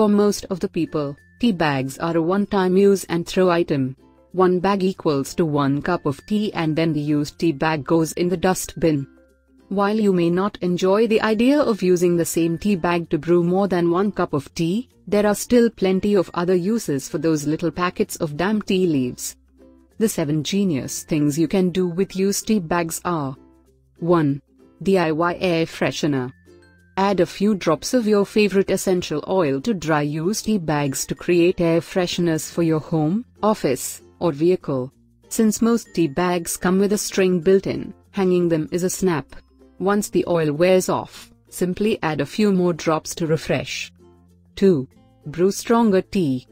For most of the people, tea bags are a one-time use and throw item. One bag equals to one cup of tea and then the used tea bag goes in the dustbin. While you may not enjoy the idea of using the same tea bag to brew more than one cup of tea, there are still plenty of other uses for those little packets of damp tea leaves. The 7 genius things you can do with used tea bags are 1. DIY air freshener. Add a few drops of your favorite essential oil to dry used tea bags to create air fresheners for your home, office, or vehicle. Since most tea bags come with a string built in, hanging them is a snap. Once the oil wears off, simply add a few more drops to refresh. 2. Brew stronger tea.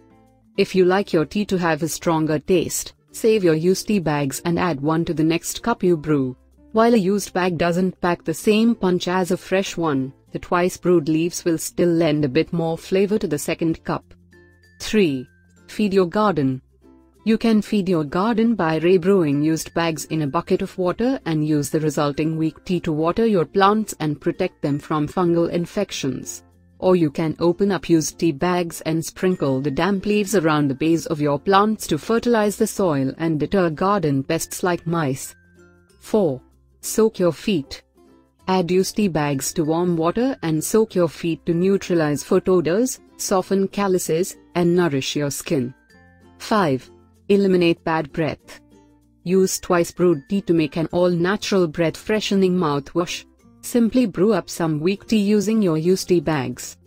If you like your tea to have a stronger taste, save your used tea bags and add one to the next cup you brew. While a used bag doesn't pack the same punch as a fresh one, the twice brewed leaves will still lend a bit more flavor to the second cup. 3. Feed your garden. You can feed your garden by rebrewing used bags in a bucket of water and use the resulting weak tea to water your plants and protect them from fungal infections. Or you can open up used tea bags and sprinkle the damp leaves around the base of your plants to fertilize the soil and deter garden pests like mice. 4. Soak your feet. Add used tea bags to warm water and soak your feet to neutralize foot odors, soften calluses, and nourish your skin. 5. Eliminate bad breath. Use twice brewed tea to make an all-natural breath freshening mouthwash. Simply brew up some weak tea using your used tea bags.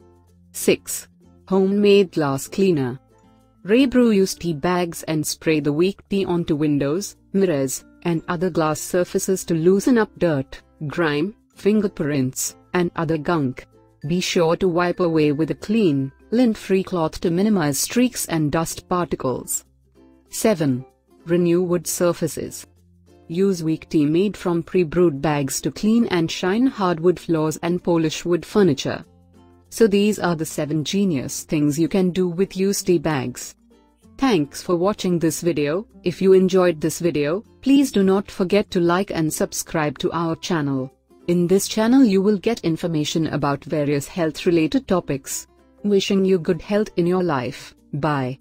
6. Homemade glass cleaner. Rebrew used tea bags and spray the weak tea onto windows, mirrors, and other glass surfaces to loosen up dirt, grime, fingerprints, and other gunk. Be sure to wipe away with a clean, lint-free cloth to minimize streaks and dust particles. 7. Renew wood surfaces. Use weak tea made from pre-brewed bags to clean and shine hardwood floors and polish wood furniture. So these are the 7 genius things you can do with used tea bags. Thanks for watching this video. If you enjoyed this video, please do not forget to like and subscribe to our channel. In this channel you will get information about various health related topics. Wishing you good health in your life. Bye.